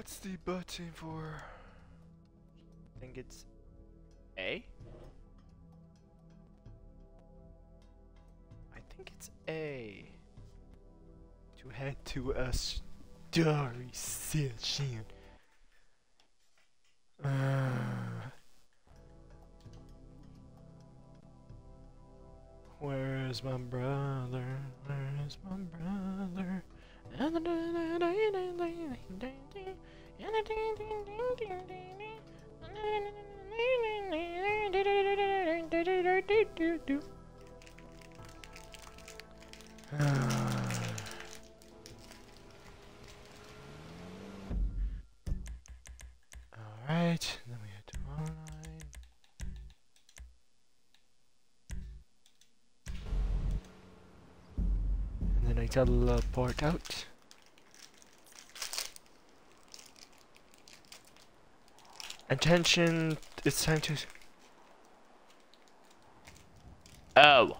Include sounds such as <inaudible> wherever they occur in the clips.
What's the button for? I think it's A? I think it's A. To head to a story session. Uh, where's my brother? Where's my brother? Alright, <sighs> <sighs> teleport out. Attention, it's time to... Oh.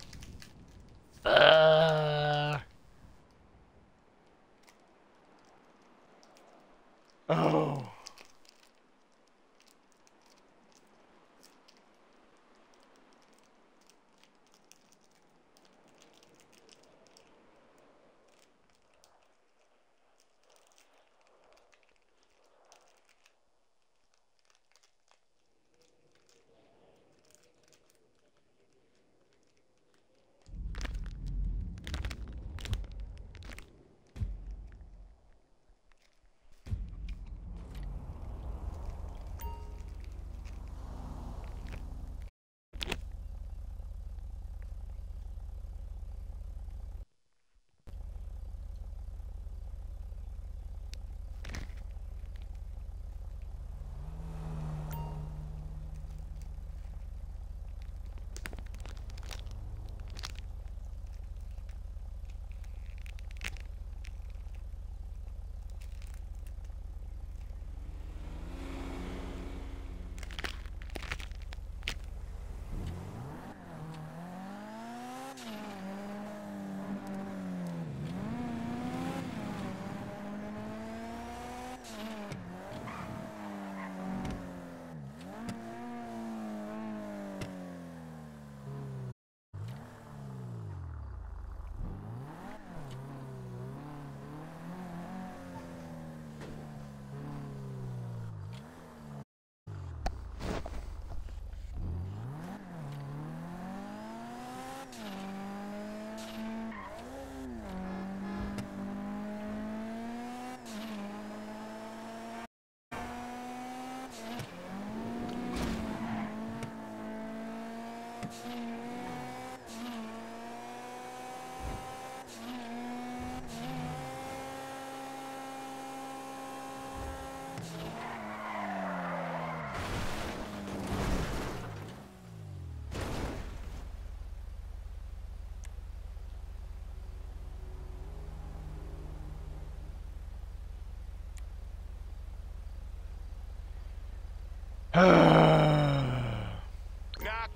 <sighs> Knock,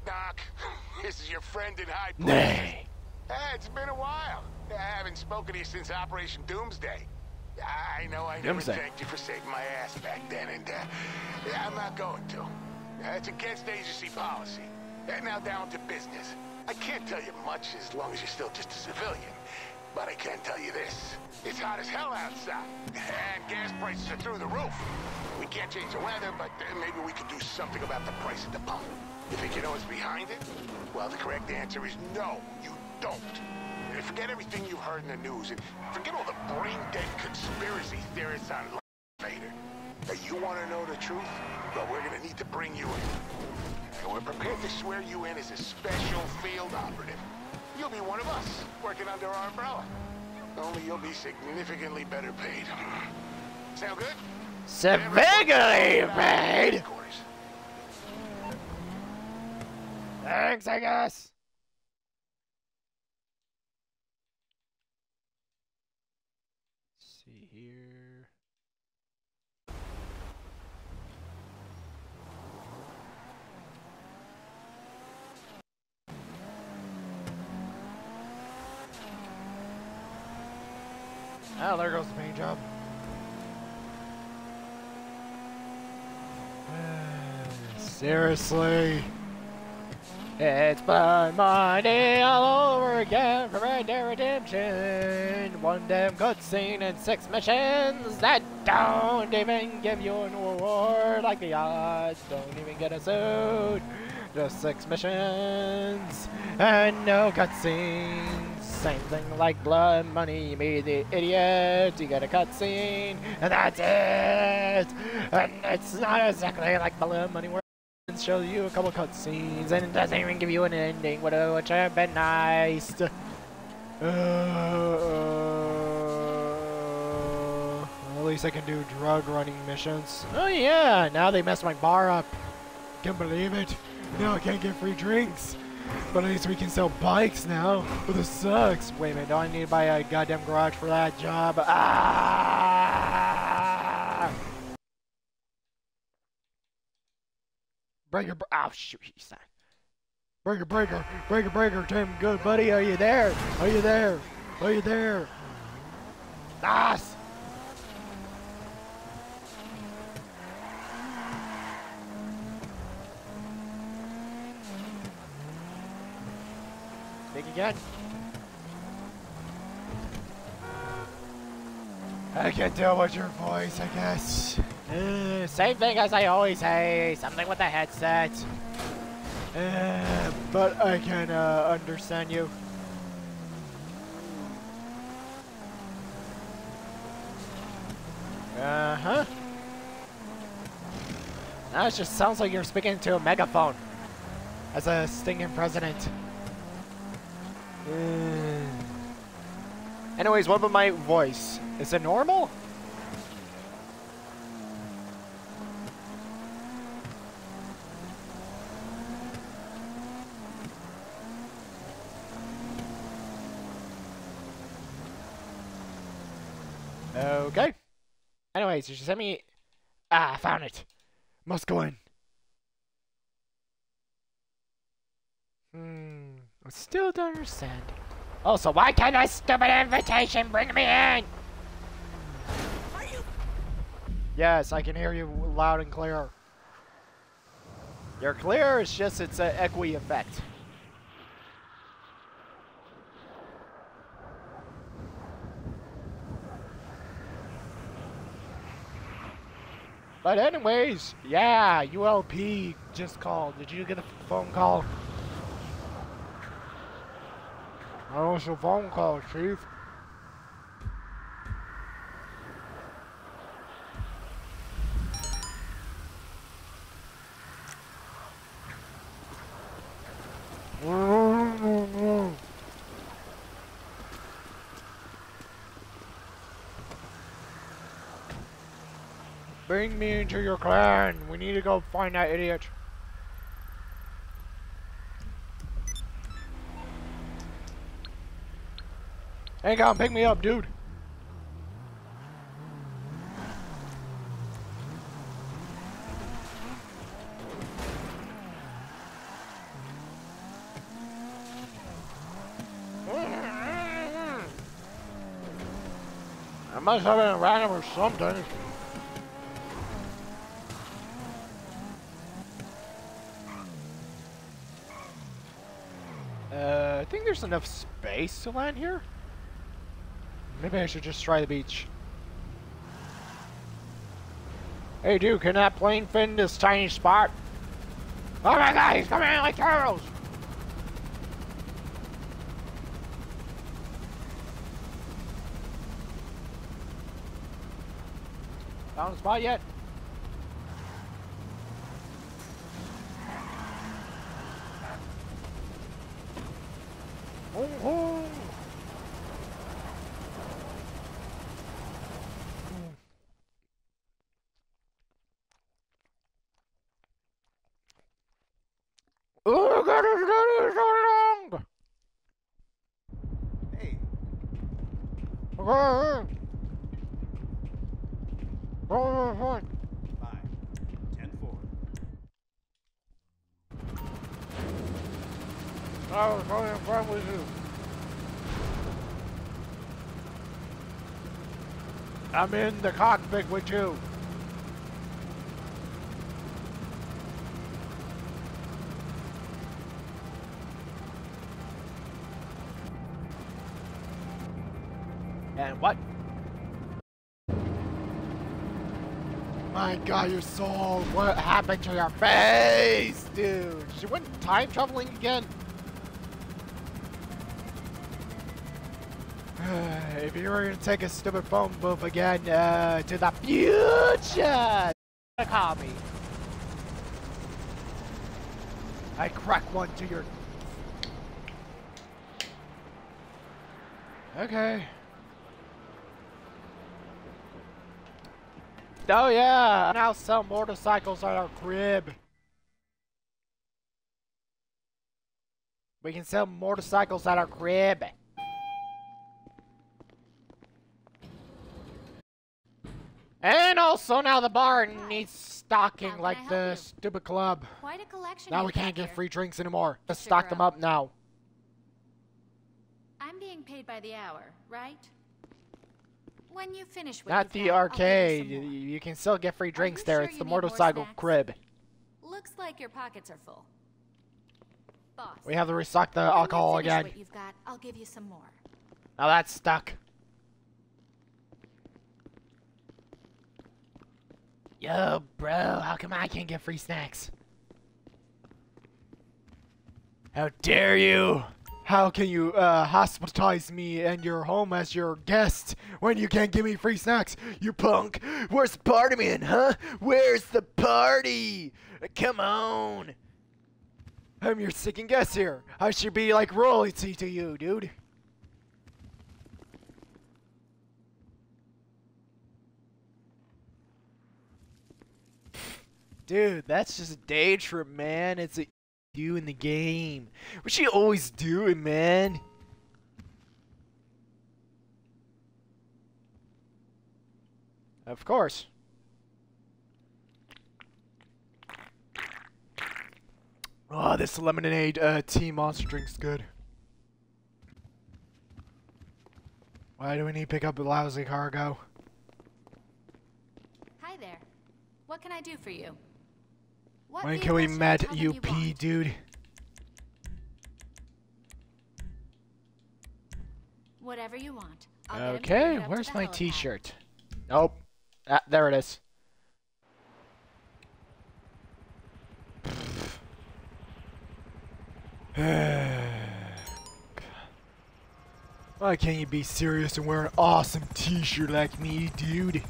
knock. <laughs> This is your friend in High Plains. Nay. Hey, it's been a while. I haven't spoken to you since Operation Doomsday. I know I never Doomsday. thanked you for saving my ass back then, and uh, I'm not going to. It's against agency policy. And now down to business. I can't tell you much as long as you're still just a civilian. But I can tell you this. It's hot as hell outside. <laughs> And gas prices are through the roof. Can't change the weather, but maybe we could do something about the price at the pump. You think you know what's behind it? Well, the correct answer is no, you don't. Forget everything you've heard in the news, and forget all the brain-dead conspiracy theorists on Vader. Now, you want to know the truth? Well, we're gonna need to bring you in. And we're prepared to swear you in as a special field operative. You'll be one of us, working under our umbrella. Only you'll be significantly better paid. Sound good? Severely paid! Thanks, I guess. see here. Ah, there goes the paint job. Seriously? It's blood money all over again for Red Dead Redemption. One damn cutscene and six missions that don't even give you an reward like the odds. Don't even get a suit. Just six missions and no cutscenes. Same thing like blood money. Made the idiot. You get a cutscene and that's it. And it's not exactly like blood money shows you a couple cutscenes and it doesn't even give you an ending, which would have been nice. Uh, uh, at least I can do drug running missions. Oh yeah, now they messed my bar up. Can't believe it. Now I can't get free drinks. But at least we can sell bikes now. But this sucks. Wait a minute, do I need to buy a goddamn garage for that job? Ah! Breaker, oh shoot, he's not. Breaker, breaker, breaker, breaker, Tim, good buddy, are you there? Are you there? Are you there? Nice! Speak again. I can tell with your voice, I guess. Uh, same thing as I always say, something with the headset. Uh, but I can uh, understand you. Uh-huh. Now it just sounds like you're speaking to a megaphone. As a stinging president. Uh. Anyways, what about my voice? Is it normal? Okay. Should send me... Ah, I found it. Must go in. Hmm. I still don't understand. Also, why can't a stupid invitation bring me in? Yes, I can hear you loud and clear. You're clear, it's just it's an equi effect. But anyways, yeah, ULP just called. Did you get a phone call? I was a phone call, Chief. Bring me into your clan. We need to go find that idiot. Hang on, pick me up, dude. I must have been a random or something. Uh, I think there's enough space to land here. Maybe I should just try the beach. Hey dude, can that plane fit in this tiny spot? Oh my god, he's coming in like turtles! Found a spot yet? Oh, oh. Oh god, it's getting so long! Hey, Okay. Oh, four. oh. I was going in front with you. I'm in the cockpit with you. And what? My god, your soul. What happened to your face, dude? She went time traveling again? <sighs> if you were gonna take a stupid phone booth again uh, to the future, call me. I crack one to your. Okay. Oh yeah, now sell motorcycles at our crib. We can sell motorcycles at our crib. And also now the bar needs stocking like the you? stupid club. Quite a collection. Now we can't get here. free drinks anymore. Just Sugar stock them up. up now. I'm being paid by the hour, right? When you finish Not the got, arcade. you You, some more. you can still get free drinks there. sure it's the motorcycle crib. Looks like your pockets are full. Boss. We have to restock the alcohol again. What you've got, I'll give you some more. Now that's stuck. Yo, bro, how come I can't get free snacks? How dare you! How can you uh, hospitalize me and your home as your guest when you can't give me free snacks? You punk! Where's the party man, huh? Where's the party? Come on! I'm your second guest here. I should be like royalty to you, dude. Dude, that's just a day trip, man. It's a you in the game. What she always doing, man? Of course. Oh, this lemonade uh, tea monster drink's good. Why do we need to pick up a lousy cargo? Hi there. What can I do for you? What When can we met them you UP, dude? Whatever you want. I'll Okay, up where's my t-shirt? Nope. Ah, there it is. <sighs> Why can't you be serious and wear an awesome t-shirt like me, dude?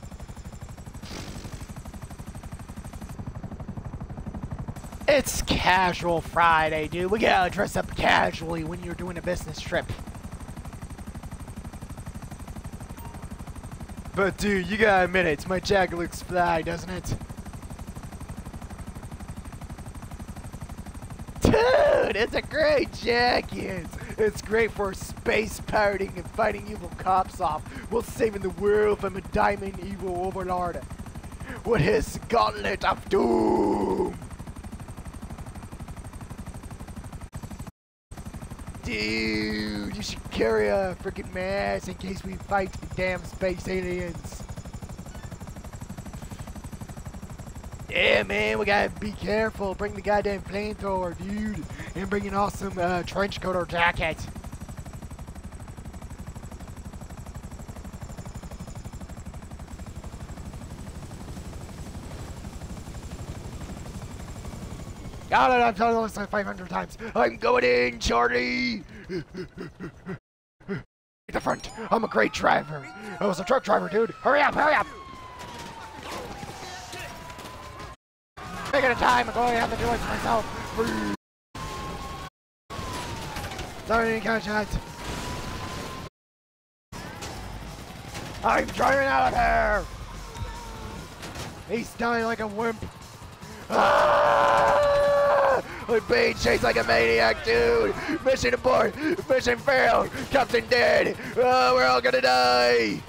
It's casual Friday, dude. We gotta dress up casually when you're doing a business trip. But dude, you gotta admit it, my jacket looks fly, doesn't it? Dude, it's a great jacket! It's great for space pirating and fighting evil cops off while saving the world from a diamond evil overlord with his gauntlet of doom! Dude, you should carry a freaking mask in case we fight the damn space aliens. Yeah, man, we gotta be careful. Bring the goddamn flamethrower, dude. And bring an awesome uh, trench coat or jacket. Got it, I've told this like 500 times. I'm going in, Charlie! The front, I'm a great driver. I was a truck driver, dude. Hurry up, hurry up! Taking a time, I'm going to have to do it myself. Sorry, gunshot. I'm driving out of here! He's dying like a wimp. Ah! I'm being chased like a maniac, dude! Mission abort! Mission failed! Captain dead! Oh, we're all gonna die!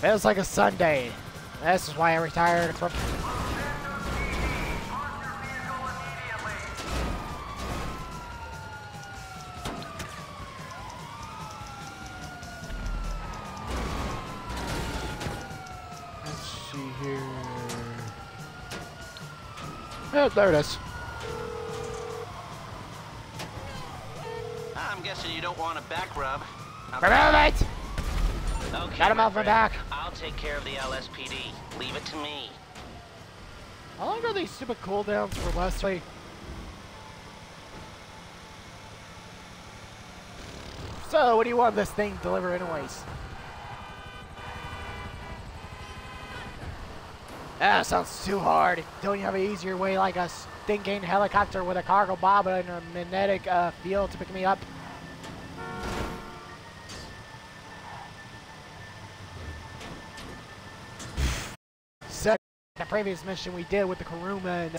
Feels like a Sunday. This is why I retired from. Yeah, there it is. I'm guessing you don't want a back rub. Remove it! Okay, Got him off my back. I'll take care of the LSPD. Leave it to me. How long are these stupid cooldowns for Leslie? So, what do you want this thing delivered anyways? That sounds too hard. Don't you have an easier way like a stinking helicopter with a Cargobob and a magnetic uh, field to pick me up? The previous mission we did with the Kuruma and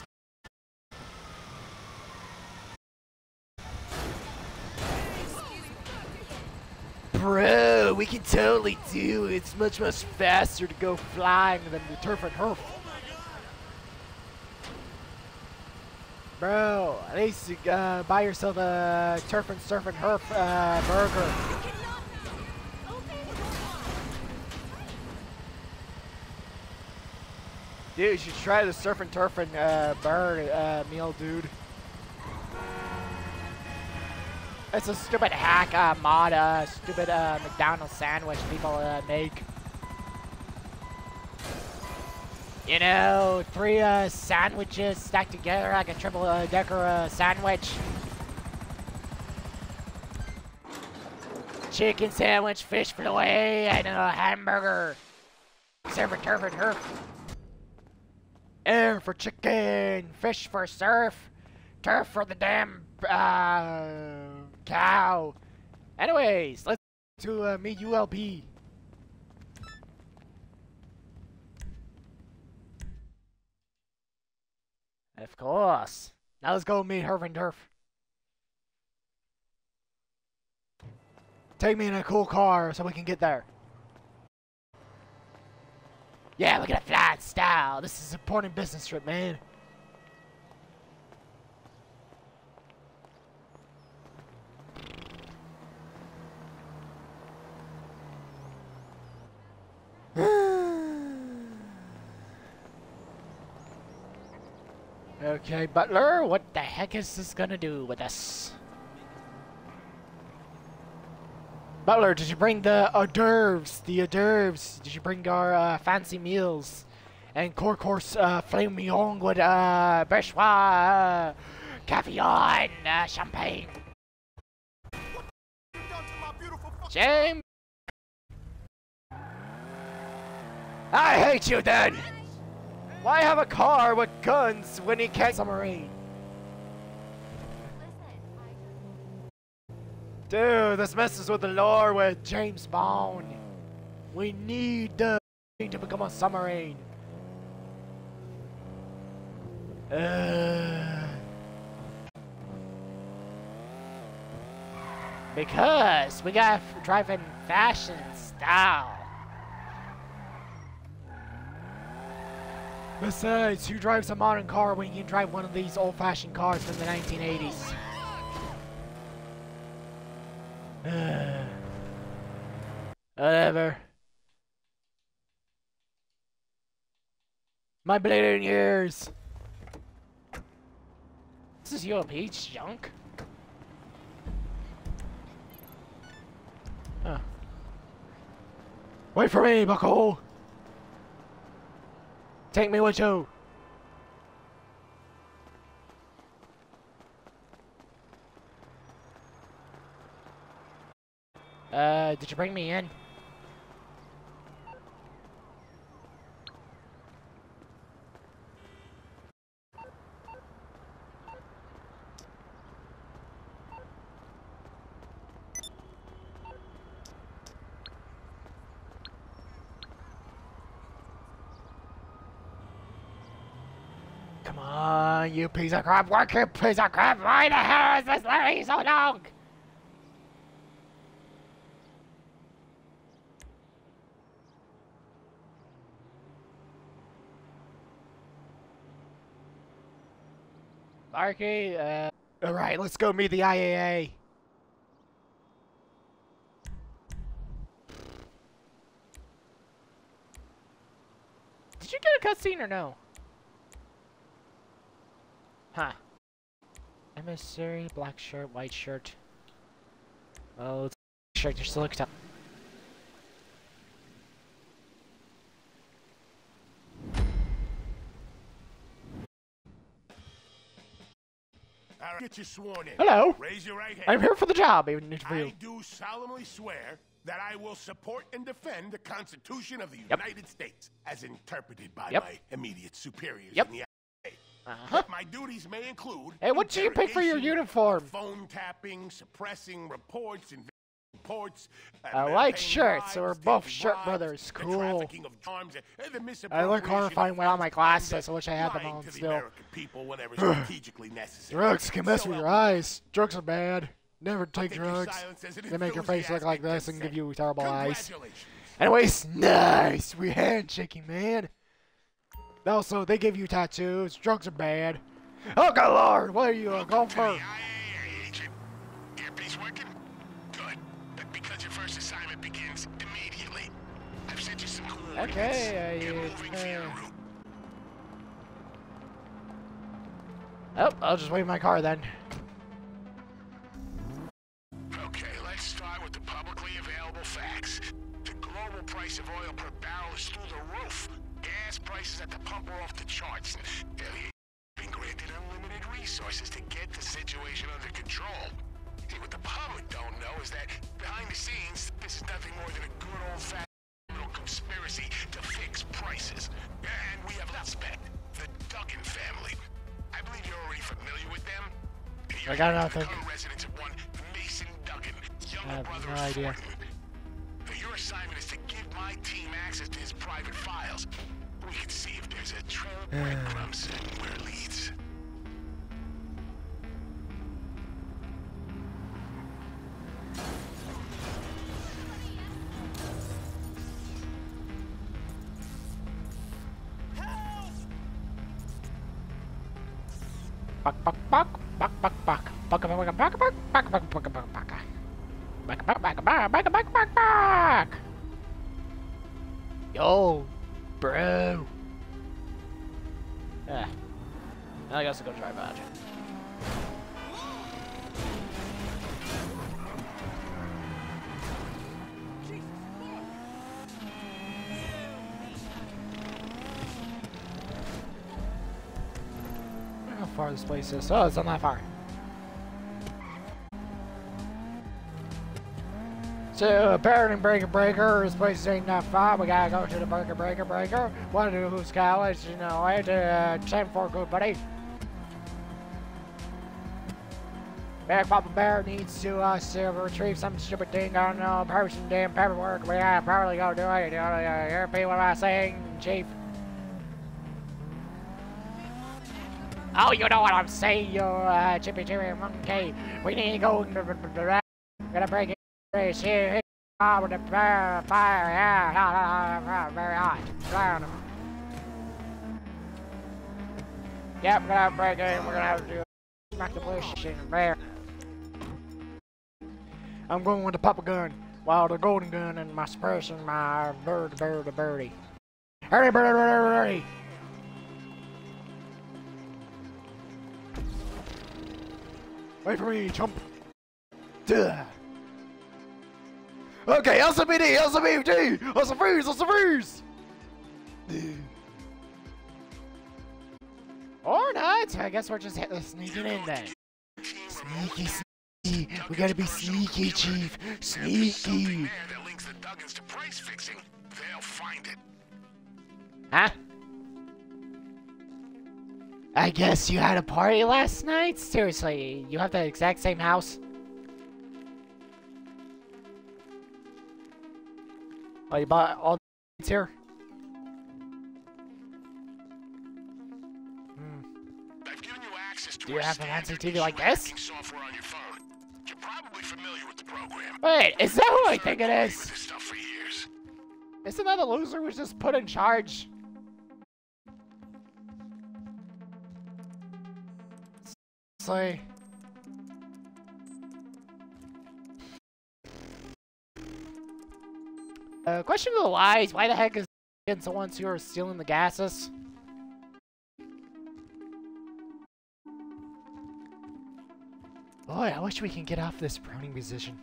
we can totally do it. It's much, much faster to go flying than the turf and herf. Bro, at least uh, buy yourself a turf and surf and herf uh, burger. Dude, you should try the surf and turf and uh, bird uh, meal, dude. It's a stupid hack uh, mod, uh, stupid uh, McDonald's sandwich people uh, make. You know, three uh, sandwiches stacked together like a triple uh, uh, sandwich. Chicken sandwich, fish fillet, and a hamburger. Surf and turf and herf. Air for chicken, fish for surf, turf for the damn uh, cow. Anyways, let's to uh, meet ULP. Of course. Now let's go meet Herv and Durf. Take me in a cool car so we can get there. Yeah, at that flying style. This is an important business trip, man. Okay, Butler, what the heck is this gonna do with us? Butler, did you bring the hors d'oeuvres? The hors d'oeuvres? Did you bring our uh, fancy meals? And course uh, flame mignon with uh, bourgeois, uh, caviar, and uh, champagne. James! I hate you then! Why have a car with guns when he can't submarine? Dude, this messes with the lore with James Bond. We need the to become a submarine. Uh, because we got driving fashion style. Besides, who drives a modern car when you can drive one of these old-fashioned cars from the 1980s? <sighs> Whatever. My bleeding ears. This is your peach junk. Huh. Wait for me, bucko. Take me with you. Uh, did you bring me in? Come on, you piece of crap. Work, you piece of crap. Why the hell is this lady so long? Marky, uh... Alright, let's go meet the IAA. Did you get a cutscene or no? Huh. Emissary, black shirt, white shirt. Oh, let's check your select up. All right, get you sworn in. Hello. Raise your right hand. I'm here for the job. I do solemnly swear that I will support and defend the Constitution of the Yep. United States as interpreted by Yep. my immediate superiors Yep. in the. Uh-huh. My duties may include Hey, what did you pick for your uniform? Phone tapping, suppressing reports, and reports. uh, I like shirts, so we're both shirt brothers. Cool. arms, uh, I look horrifying without my glasses. uh, I wish I had them on still. American people whenever strategically necessary. Drugs can mess So with your eyes. Drugs are bad. Never take drugs. silence is an They make your face look like this and give you terrible eyes. Anyways, nice. We handshaking, man. Also, they give you tattoos. Drugs are bad. Oh, God, lord. What are you uh, going for? the IAA agent. Earpiece working? Good. But because your first assignment begins immediately, I've sent you some coordinates. Okay, Get moving for your uh, route. Oh, I'll just wait in my car then. I got nothing. I have no idea. Buck, buck, buck, buck, buck, buck, buck, buck. Buck, buck, buck, buck, buck, buck, buck, buck. Yo, bro. Yeah. I guess I'll go drive out. How far this place is? Oh, it's not that far. So, Parenting Breaker Breaker, this place ain't that far. We gotta go to the Breaker Breaker Breaker. Wanna do who's college, you know, I had to uh, 10 for good buddy. Big Papa Bear needs to uh, to retrieve some stupid thing. I don't know, person damn paperwork. We gotta probably go do it. You know, uh, you repeat what am I saying, Chief? Oh, you know what I'm saying, you uh, chippy chippy monkey. We need to go. Gonna break it. Race here. Ah, with the fire, fire, yeah, very hot. Drown him. Yep, we're gonna break it. We're gonna have to do smack the bush in there. I'm going with the papa gun, while the golden gun and my suppressing my bird, bird, birdie. Hurry, bird, bird, birdie. Wait for me, chump. Duh. Okay, Elsa freeze, Elsa freeze. Or not. I guess we're just uh, sneaking in then. Sneaky, sneaky. We gotta be sneaky, Chief. Sneaky. Huh? I guess you had a party last night? Seriously, you have the exact same house? Oh, you bought all the here? Hmm. I've given you access to Do you have a fancy standard TV like this? software on your phone. You're probably familiar with the program. Wait, is that who I think it is? Is? this stuff for years. Isn't that the loser who was just put in charge? Say. Uh, question of the lies, why the heck is against the ones who are stealing the gases? Boy, I wish we can get off this browning position.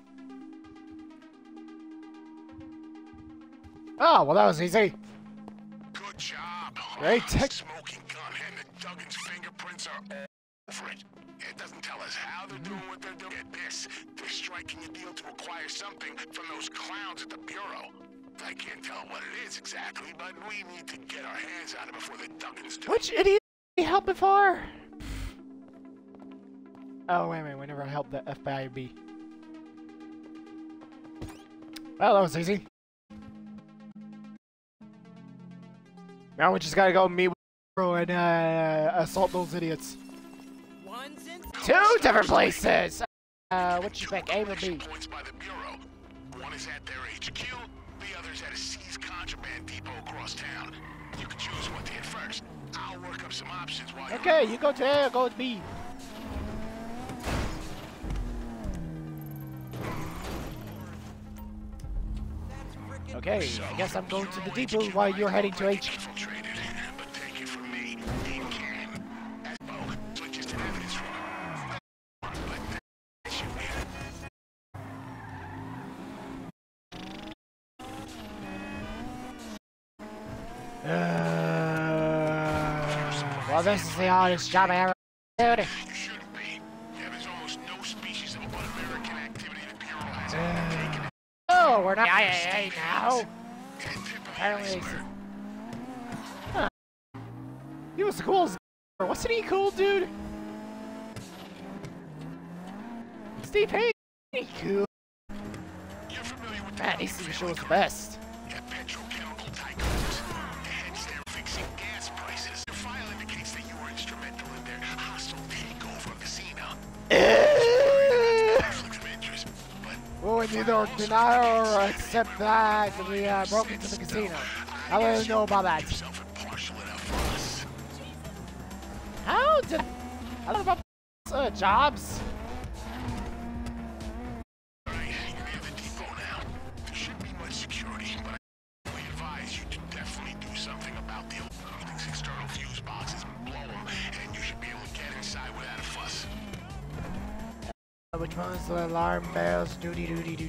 Oh, well that was easy. Good job. Great tech. Smoking gun and the Duggan's fingerprints are over it. It doesn't tell us how they're doing what they're doing. At this, they're striking a deal to acquire something from those clowns at the Bureau. I can't tell what it is exactly, but we need to get our hands on it before the Duggans do. Which idiot did we help before? Oh, wait a minute. We never helped the FIB. Well, that was easy. Now we just gotta go meet with Bro and uh, assault those idiots. Two different places! Uh, what you think, A or B? Points by the Bureau. One is at their HQ, the at a seized contraband depot across town. You can choose what to hit first. I'll work up some options while you're Okay, you go to A, I'll go to B. Okay, I guess I'm going to the depot while you're heading to H. this is the hardest job I ever did. You shouldn't be. Yeah, there's almost no species of un-American activity the Bureau has undertaken. Uh, oh, we're not IAA now. Apparently. Huh. He was cool as <laughs> Wasn't he cool, dude? Steve Haines, he cool. You're familiar with the Man, he seems to show us the best. Neither deny or accept that we uh, broke into the casino. I don't really know about that. How did I don't know about uh, jobs? Alarm bells? Doody doody doo.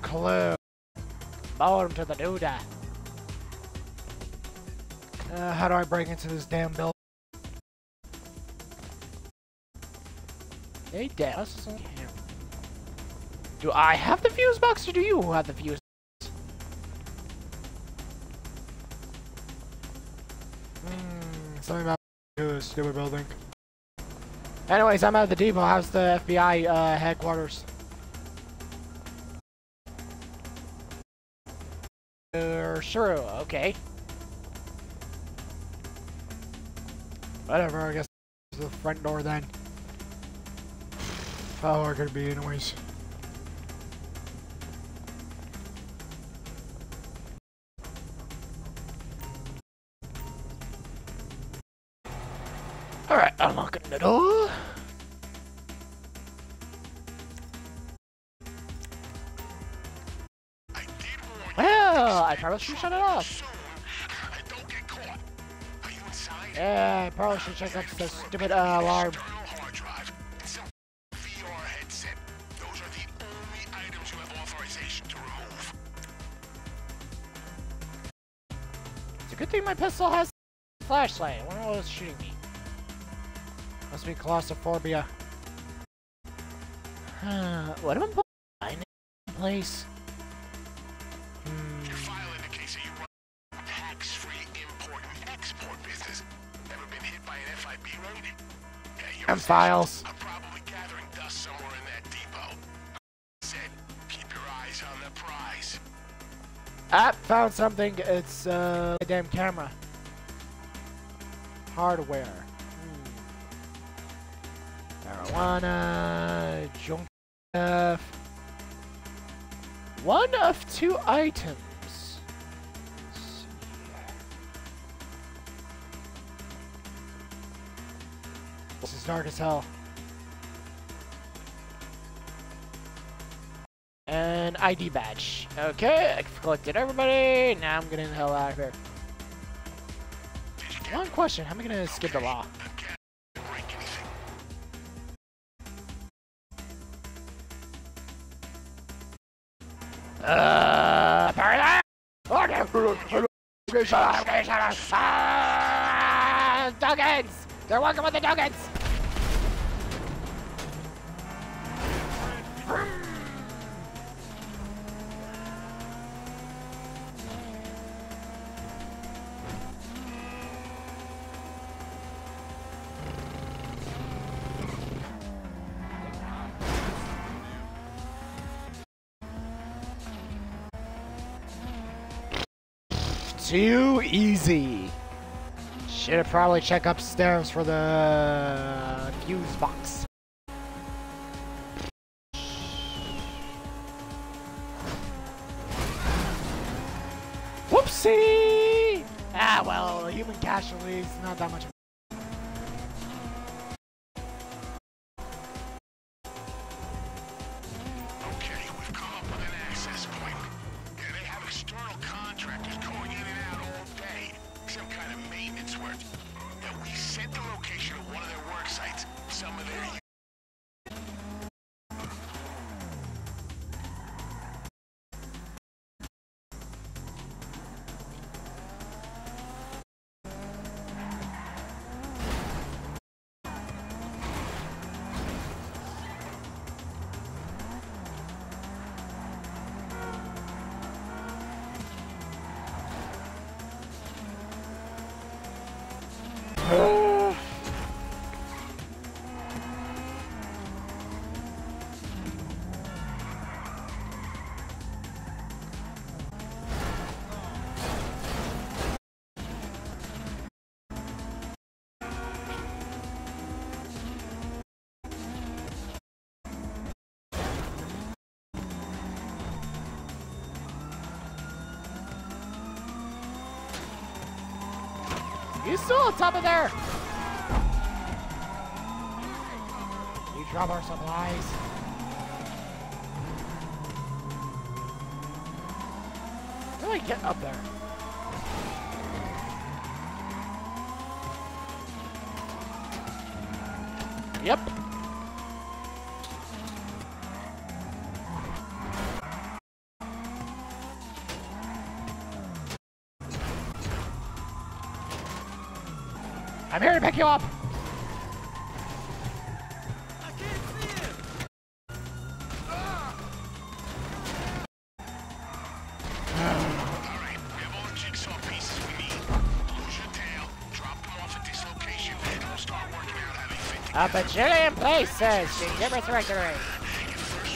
Clue. Bottom to the doodah. Uh, how do I break into this damn building? Hey, Dad. what's this on here? Do I have the fuse box or do you have the fuse? Hmm, something about this stupid building. Anyways, I'm at the depot. How's the FBI uh, headquarters? Uh, sure, okay. Whatever, I guess the front door then. <sighs> Hard could it be anyways? Get caught. Are you inside? Yeah, I probably should check up the stupid uh, alarm. You. It's a good thing my pistol has a flashlight. I wonder what was shooting me. Must be claustrophobia. What am I in place? The prize. Ah, found something. It's uh, a damn camera. Hardware. Hmm. Marijuana, junk stuff. One of two items. Is dark as hell. An ID badge. Okay, I've collected everybody. Now I'm getting the hell out of here. One question, how am I gonna skip the law? Uh. Ah, Duggans! They're working with the Duggans! Too easy. Should have probably check upstairs for the fuse box. Whoopsie! Ah, well, human casualties, not that much. Supplies. How do I get up there? Yep. I'm here to pick you up.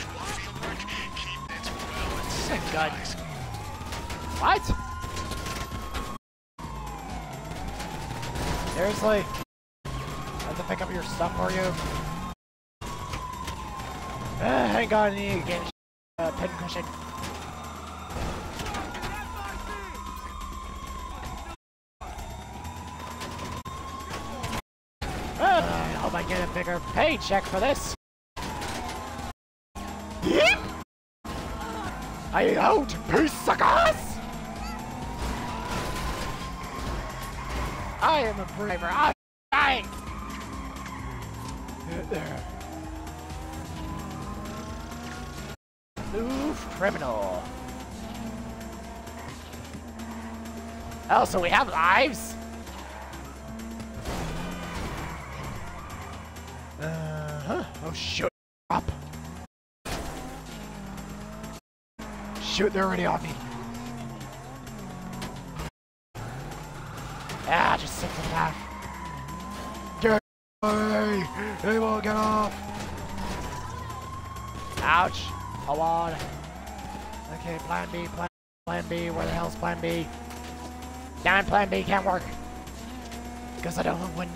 Rule of field work, keep that well and God. synchronized. What? Seriously? I have to pick up your stuff for you? Uh, hang on, I need to get a pin cushion. A bigger paycheck for this. Yeep! I out, peace suckers! I am a braver. I die. There. Move criminal. Oh, so we have lives? Shut up. Shoot, they're already on me. Ah, just sit the left. Get away! They won't get off! Ouch! Hold on. Okay, plan B, plan, plan B. Where the hell's plan B? Damn, plan B can't work. Because I don't have one.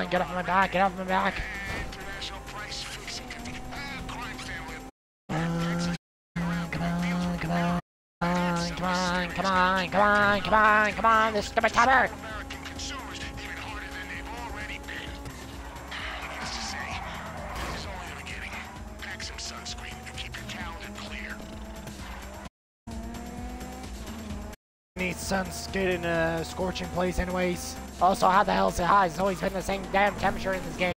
On, get off my back, get off my back. Come on, come on, come on, come on, this stupid topper! Some sunscreen getting a uh, scorching place anyways. Also, how the hell is it hot? It's always been the same damn temperature in this game.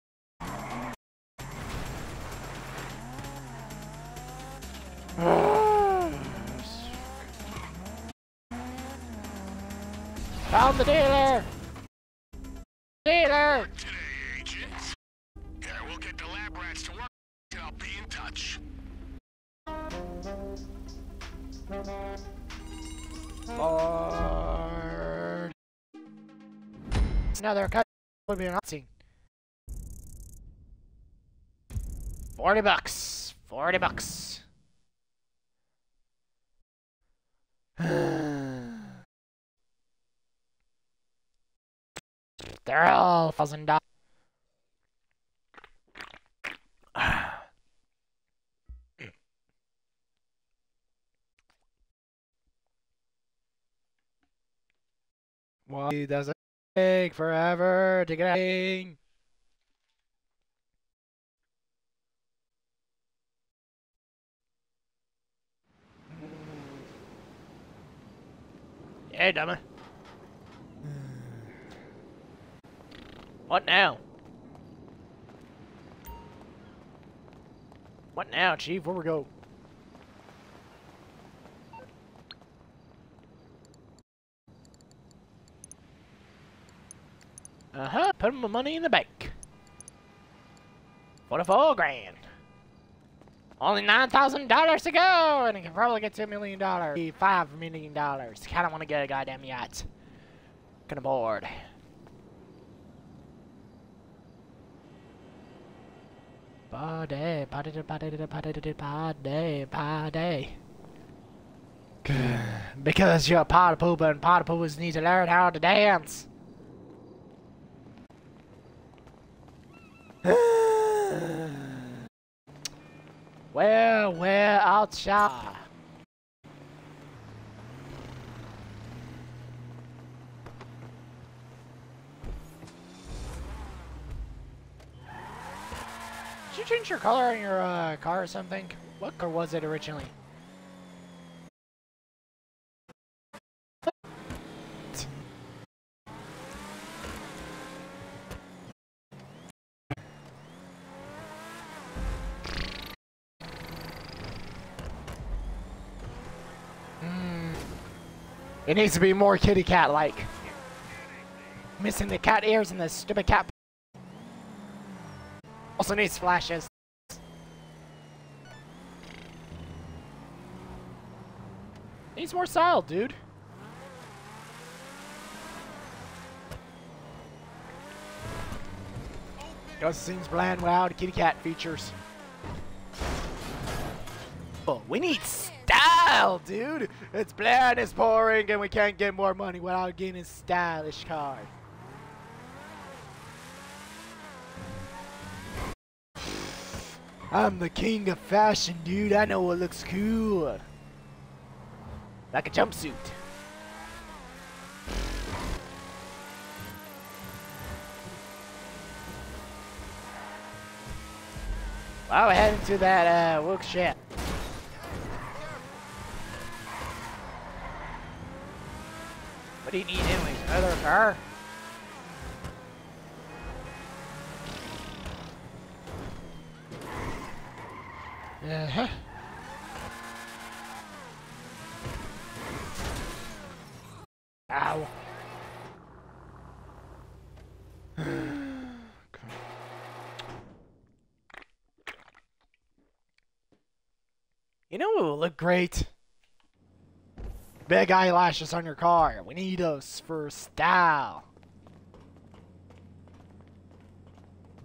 40 bucks. 40 bucks. <sighs> They're all thousand dollars. Why does it take forever to get out? Yeah, dummy. What now? What now, Chief? Where we go? Uh-huh, put my money in the bank. Forty-four grand. Only nine thousand dollars to go, and it can probably get to a million dollars. Five million dollars. Kinda wanna get a goddamn yacht. Kinda bored. Party, party, party, party, party, party. <sighs> Because you're a pot pooper and pot poopers need to learn how to dance. <sighs> <sighs> well, well, I'll. Did you change your color on your uh, car or something? What color was it originally? It needs to be more kitty cat like. Missing the cat ears and the stupid cat. Also needs flashes. Needs more style, dude. Does seems bland without kitty cat features. Oh, we need dude. It's bland, it's boring, and we can't get more money without getting a stylish car. I'm the king of fashion, dude. I know what looks cool. Like a jumpsuit. Wow, we're heading to that uh, workshop. What do you need anyways? Another car? Uh-huh. Ow. <sighs> you know what will look great? Big eyelashes on your car. We need those for style.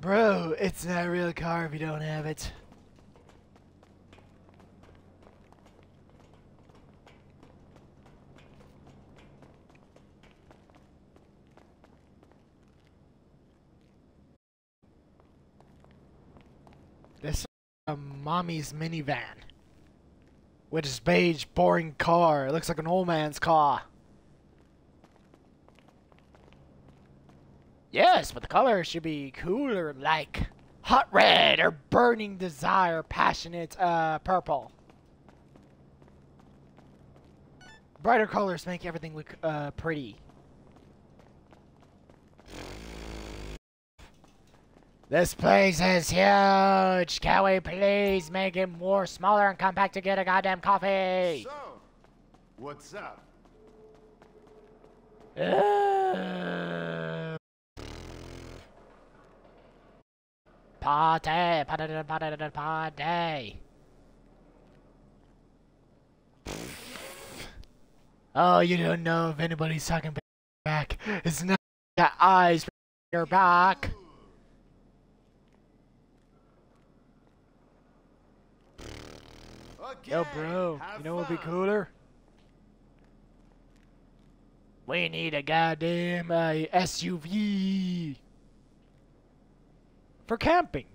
Bro, it's not a real car if you don't have it. This is a mommy's minivan. With his beige, boring car. It looks like an old man's car. Yes, but the color should be cooler, like hot red or burning desire, passionate uh, purple. Brighter colors make everything look uh, pretty. This place is huge. Can we please make it more smaller and compact to get a goddamn coffee? So, what's up? Uh, Party, party, party, party. Oh, you don't know if anybody's talking back. It's not got eyes for your back. Okay. Yo, bro, have you know what'd be cooler? We need a goddamn uh, SUV for camping.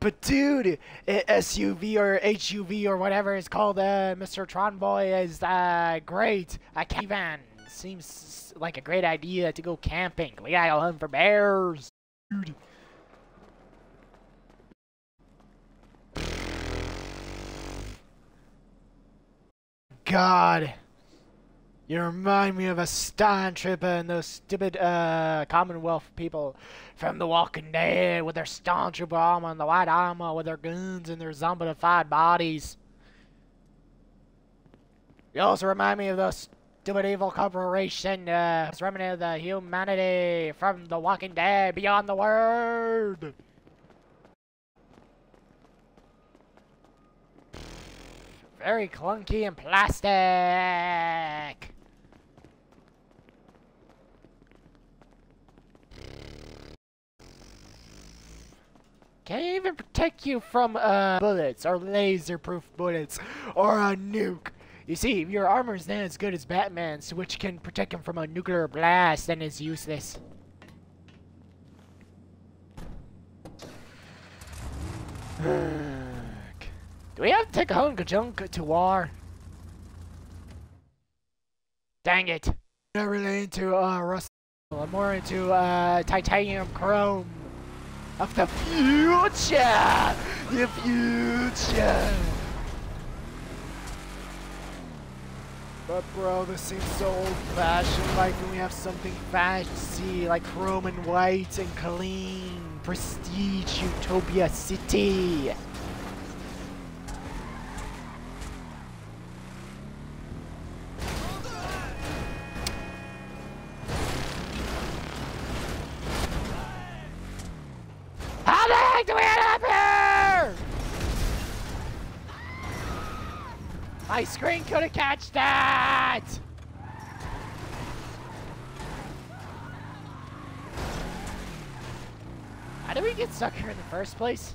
But dude, SUV or HUV or whatever it's called, uh, Mr. Tron Boy is uh, great. A van seems like a great idea to go camping. We gotta go hunt for bears, dude. God. You remind me of a Stormtrooper and those stupid uh, Commonwealth people from The Walking Dead with their Stormtrooper armor and the white armor with their guns and their zombified bodies. You also remind me of those stupid evil corporation, uh, remnant of the humanity from The Walking Dead Beyond the World. Very clunky and plastic. Can't even protect you from uh, bullets or laser-proof bullets or a nuke. You see, your is not as good as Batman's, which can protect him from a nuclear blast, then it's useless. <sighs> <sighs> Do we have to take of junk to war? Dang it. I'm not really into uh, rust. I'm more into uh, titanium chrome of the future! The future! But bro, this seems so old-fashioned. Like, can we have something fancy, like chrome and white and clean, prestige utopia city? Catched that! How did we get stuck here in the first place?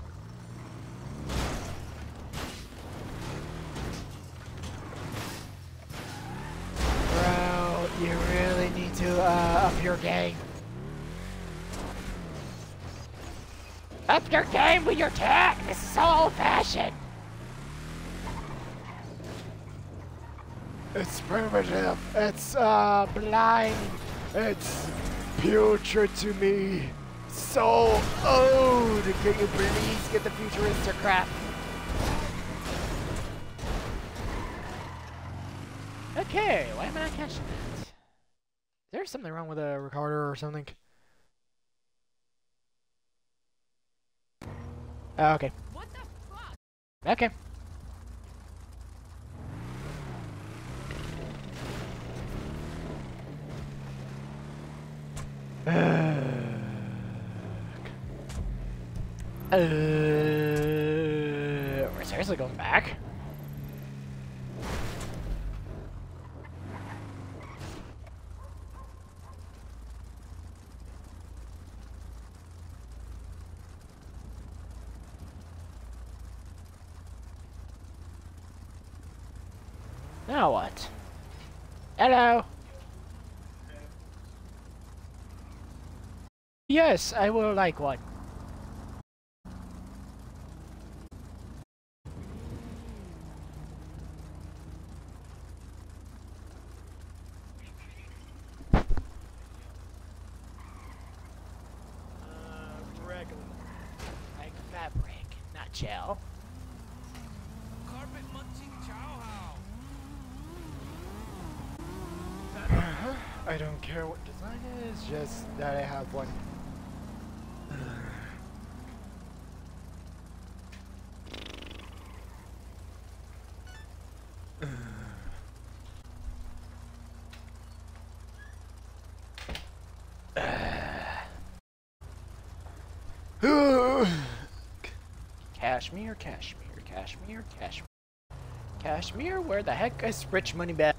Bro, you really need to uh, up your game. Up your game with your tech! This is so old-fashioned! It's primitive. It's, uh, blind. It's putrid to me. So old! Can you please get the futuristic crap? Okay, why am I not catching that? Is there something wrong with a recorder or something? Oh, okay. What the fuck? Okay. Uh, we're seriously going back? Now what? Hello. Yes, I will like one. Uh, regular. Like fabric, not gel. Carpet munching chow how. I don't care what design it is, just that I have one. Kashmir, Kashmir, Kashmir, Kashmir. Kashmir, where the heck is Rich Moneybag?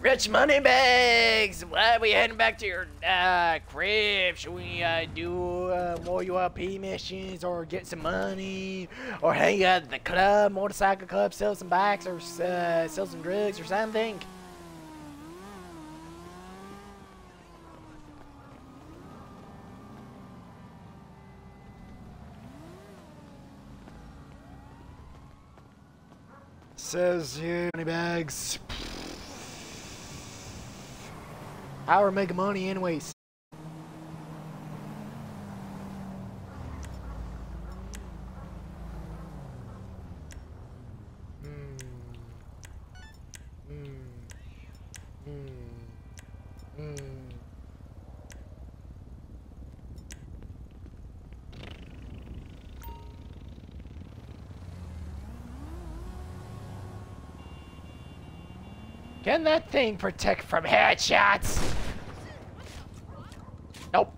Rich Moneybags! Why are we heading back to your uh, crib? Should we uh, do uh, more ULP missions or get some money? Or hang out at the club, motorcycle club, sell some bikes or uh, sell some drugs or something? Says here, Moneybags. How are making money anyways? Can that thing protect from headshots? Nope.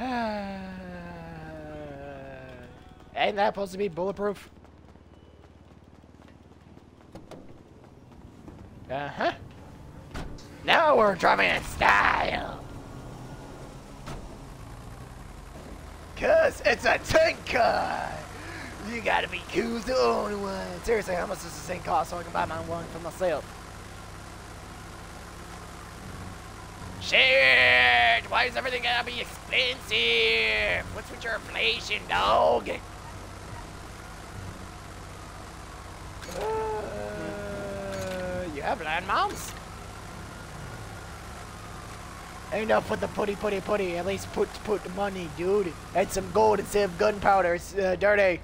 <sighs> Ain't that supposed to be bulletproof? Uh-huh. Now we're driving in style. Cause it's a tank car. You gotta be cool to own one. Seriously, how much does this thing cost so I can buy my one for myself? Shit! Why is everything gotta be expensive? What's with your inflation, dog? Uh, you have land mounts? Enough with the putty putty putty. At least put put the money, dude. And some gold instead of gunpowder. It's uh, dirty.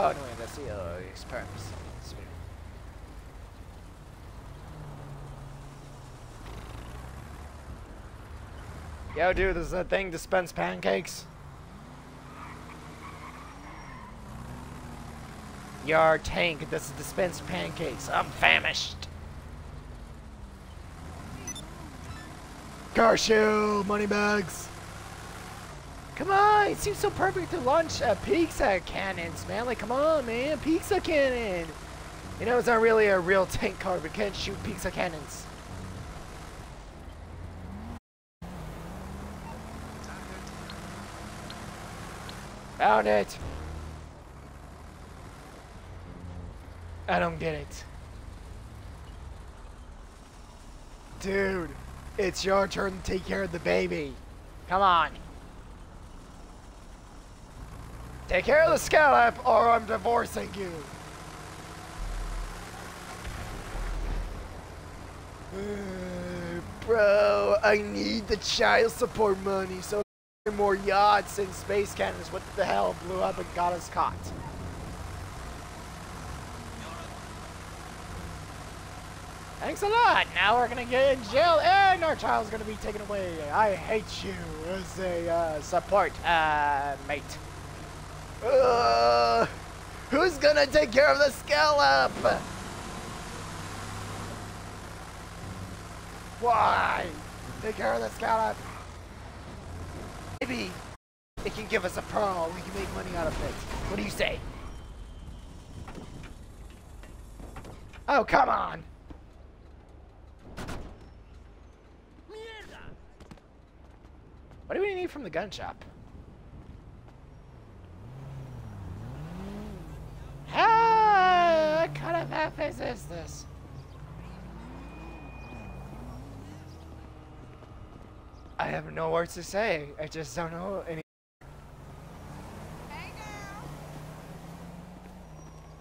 Oh, no, that's the uh, experiments. Yo, dude, does that thing dispense pancakes? Your tank does dispense pancakes. I'm famished. Car show, money bags. Come on, it seems so perfect to launch uh, pizza cannons, man. Like, come on, man, pizza cannon. You know, it's not really a real tank car, but can shoot pizza cannons. Found it. I don't get it. Dude, it's your turn to take care of the baby. Come on. Take care of the scallop or I'm divorcing you. Uh, bro, I need the child support money so more yachts and space cannons. What the hell blew up and got us caught? Thanks a lot. Now we're gonna get in jail and our child's gonna be taken away. I hate you as a uh, support uh, mate. Uh, who's gonna take care of the scallop? Why? Take care of the scallop. Maybe it can give us a pearl. We can make money out of it. What do you say? Oh, come on. What do we need from the gun shop? Ah, what kind of office is this? I have no words to say. I just don't know any.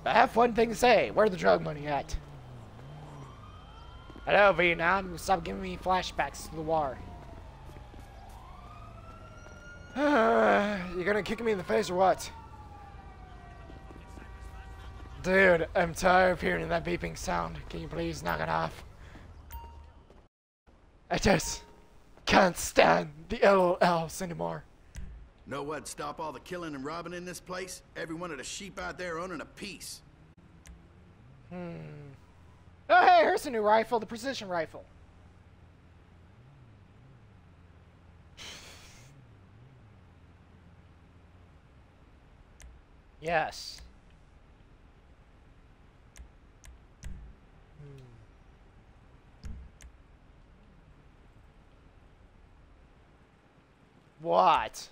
I have one thing to say. Where's the drug money at? Hello, Vietnam. Stop giving me flashbacks to the war. <sighs> You're gonna kick me in the face or what? Dude, I'm tired of hearing that beeping sound. Can you please knock it off? I just can't stand the LOLs anymore. Know what'd stop all the killing and robbing in this place? Every one of the sheep out there owning a piece. Hmm. Oh, hey, here's a new rifle, the precision rifle. <sighs> Yes. Hmm. What?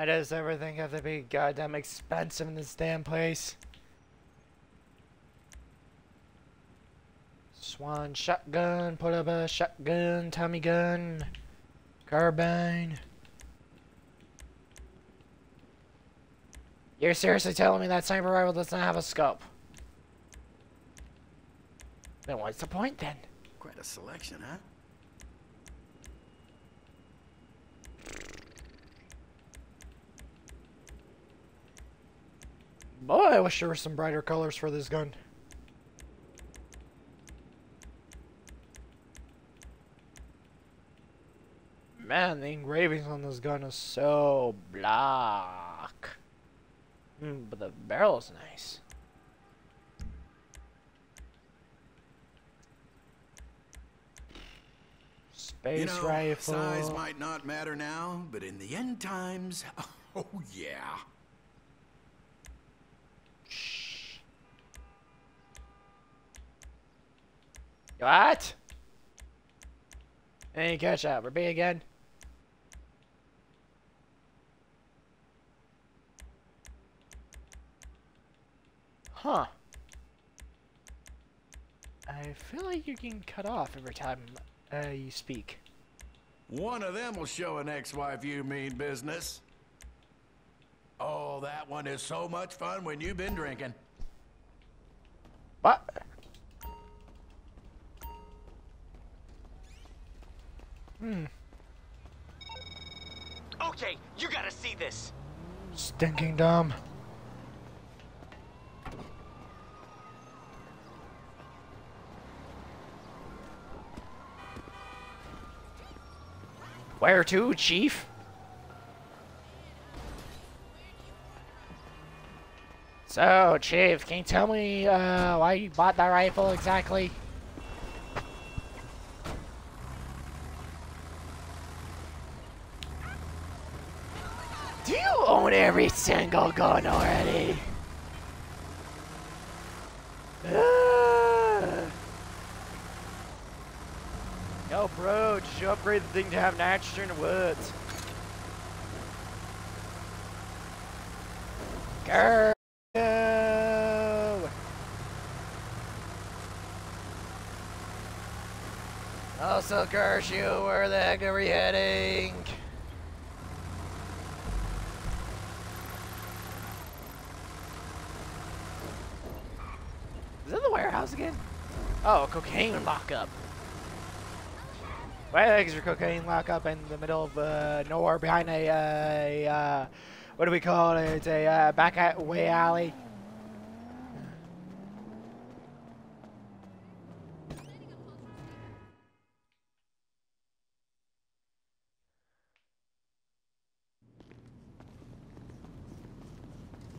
Why does everything have to be goddamn expensive in this damn place? Swan shotgun, put up a shotgun, Tommy gun, carbine. You're seriously telling me that sniper rifle does not have a scope? Then what's the point then? Quite a selection, huh? Boy, I wish there were some brighter colors for this gun. Man, the engravings on this gun is so black. Mm, but the barrel is nice. Space You know, rifle. size might not matter now, but in the end times, <laughs> oh yeah. What? Any catch up? Repeat again. Huh. I feel like you're getting cut off every time uh, you speak. One of them will show an ex-wife you mean business. Oh, that one is so much fun when you've been drinking. What? Okay, you gotta see this. Stinking dumb. Where to, Chief? So, Chief, can you tell me uh, why you bought that rifle exactly? Do you own every single gun already? Ah. Yo, bro, did you upgrade the thing to have nitrogen what? Go! Also, you, where the heck are we heading? Is that the warehouse again? Oh, cocaine lockup. Why is your cocaine lockup in the middle of uh, nowhere behind a, uh, a uh, what do we call it? It's a uh, back way alley.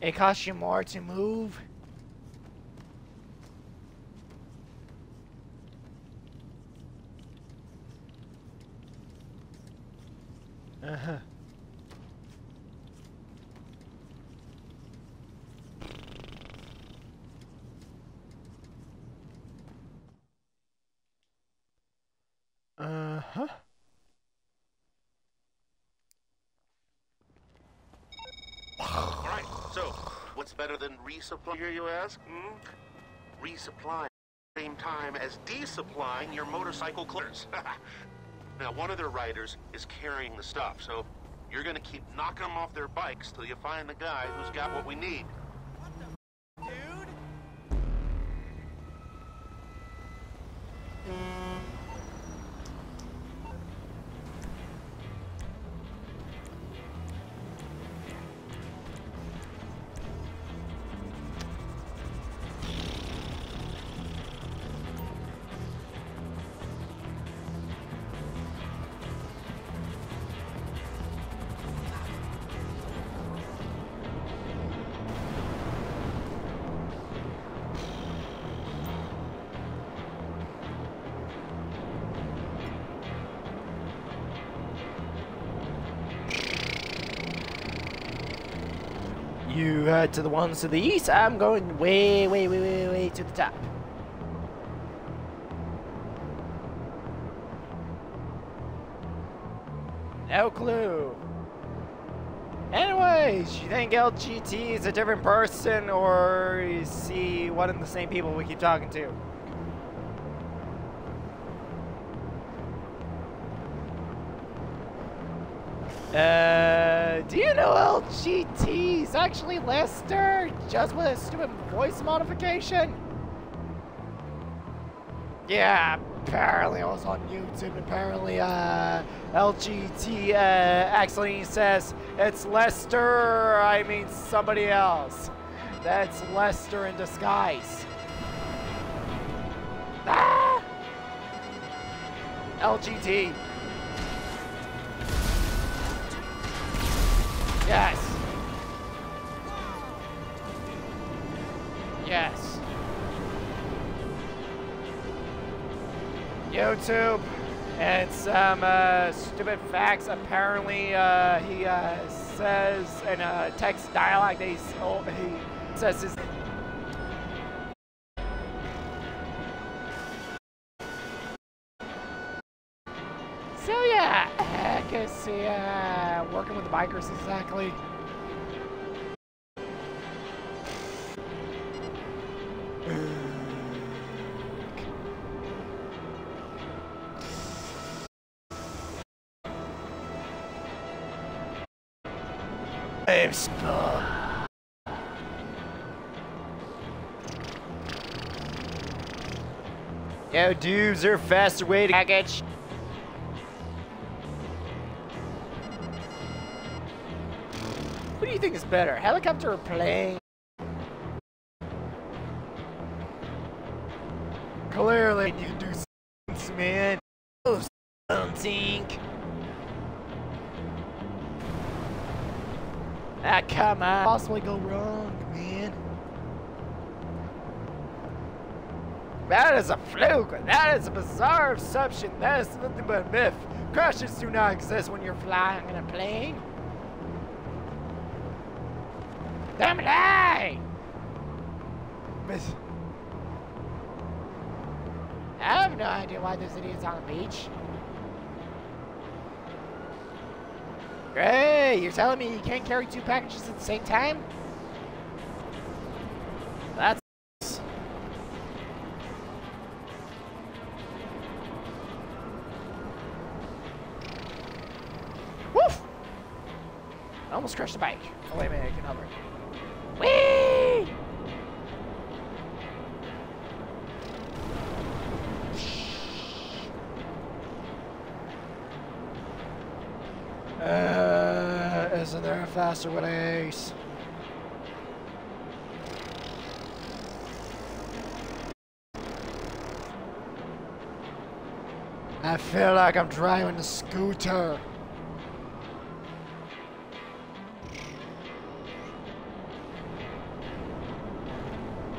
It costs you more to move. Uh-huh. Uh-huh. Better than resupply, here you ask? Hmm? Resupply same time as desupplying your motorcycle clears. <laughs> now, one of their riders is carrying the stuff, so you're gonna keep knocking them off their bikes till you find the guy who's got what we need. You to the ones to the east. I'm going way, way, way, way, way to the top. No clue. Anyways, you think LJT is a different person, or is he one of the same people we keep talking to? Uh, do you know LJT is actually Lester, just with a stupid voice modification? Yeah, apparently I was on YouTube. Apparently, uh, LJT uh, actually says it's Lester. I mean somebody else. That's Lester in disguise. Ah! LJT. YouTube and some uh, stupid facts. Apparently, uh, he uh, says in a text dialogue that he's, oh, he says his. So yeah, I guess yeah, working with the bikers exactly. Yo, dudes, there a faster way to package? What do you think is better, helicopter or plane? Clearly, you do something, man. Oh, something. Ah, come on. Possibly go wrong, That is a fluke. That is a bizarre assumption. That is nothing but a myth. Crashes do not exist when you're flying in a plane. Damn lie! Miss. I have no idea why there's idiots on the beach. Hey, you're telling me you can't carry two packages at the same time? I feel like I'm driving a scooter.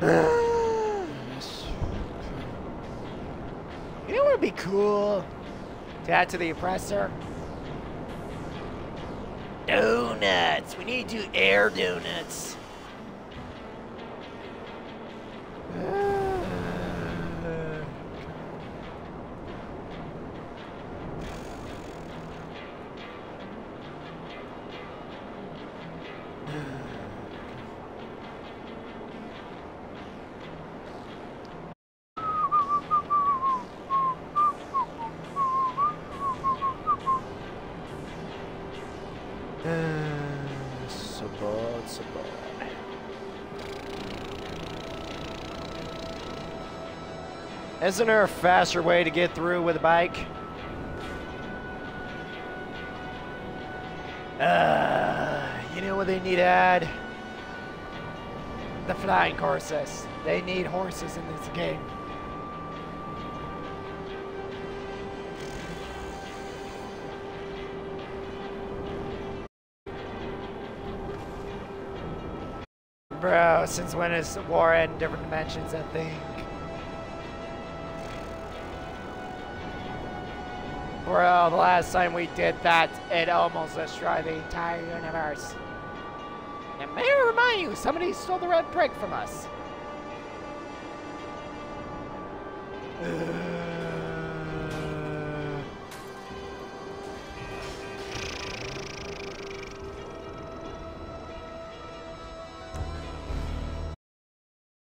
<sighs> you know what would be cool? To add to the oppressor? Donuts! We need to do air donuts. Isn't there a faster way to get through with a bike? Uh, you know what they need to add? The flying horses. They need horses in this game. Bro, since when is war in different dimensions a thing? Bro, the last time we did that, it almost destroyed the entire universe. And may I remind you, somebody stole the red brick from us.